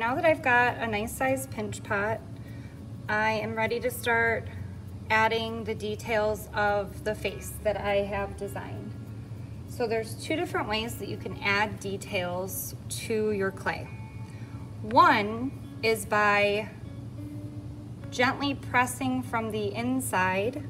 Now that I've got a nice size pinch pot, I am ready to start adding the details of the face that I have designed. So there's two different ways that you can add details to your clay. One is by gently pressing from the inside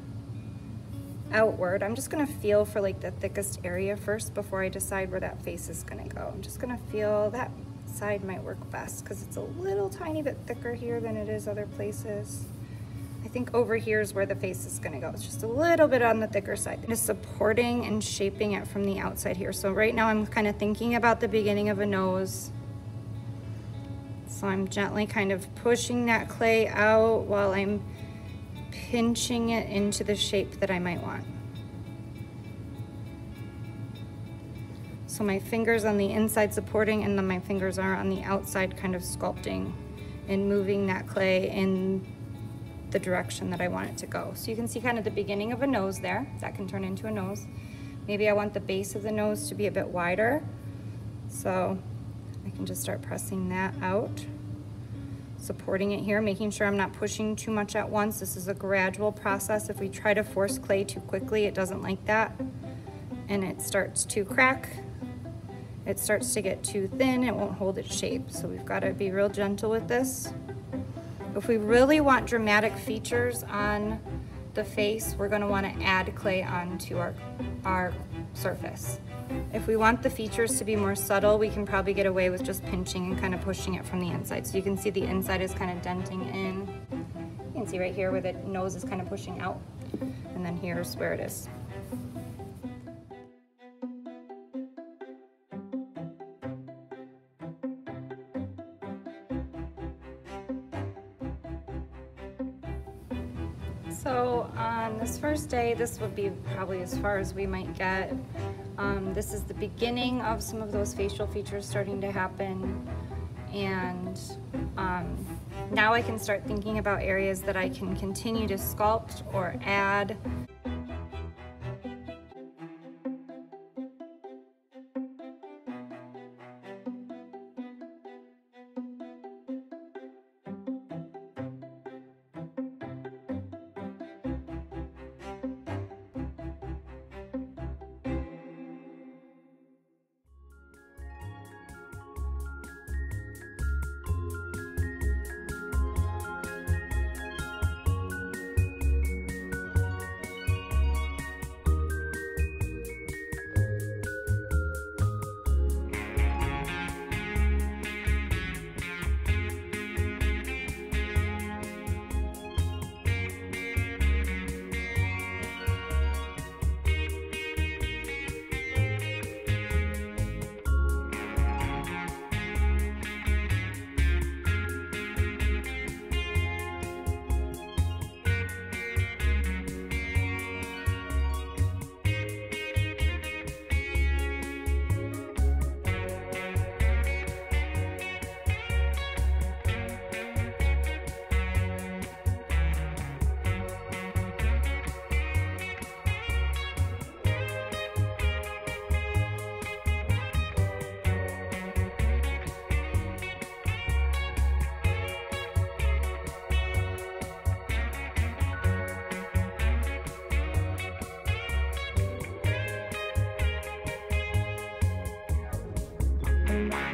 outward. I'm just gonna feel for like the thickest area first before I decide where that face is gonna go. I'm just gonna feel that side might work best because it's a little tiny bit thicker here than it is other places. I think over here is where the face is gonna go. It's just a little bit on the thicker side. Just supporting and shaping it from the outside here. So right now I'm kind of thinking about the beginning of a nose. So I'm gently kind of pushing that clay out while I'm pinching it into the shape that I might want. So my fingers on the inside supporting and then my fingers are on the outside kind of sculpting and moving that clay in the direction that I want it to go. So you can see kind of the beginning of a nose there. That can turn into a nose. Maybe I want the base of the nose to be a bit wider. So I can just start pressing that out supporting it here, making sure I'm not pushing too much at once. This is a gradual process. If we try to force clay too quickly, it doesn't like that. And it starts to crack. It starts to get too thin, it won't hold its shape. So we've gotta be real gentle with this. If we really want dramatic features on the face, we're gonna wanna add clay onto our, our surface. If we want the features to be more subtle, we can probably get away with just pinching and kind of pushing it from the inside. So you can see the inside is kind of denting in. You can see right here where the nose is kind of pushing out. And then here's where it is. So on this first day, this would be probably as far as we might get. Um, this is the beginning of some of those facial features starting to happen. And um, now I can start thinking about areas that I can continue to sculpt or add Bye.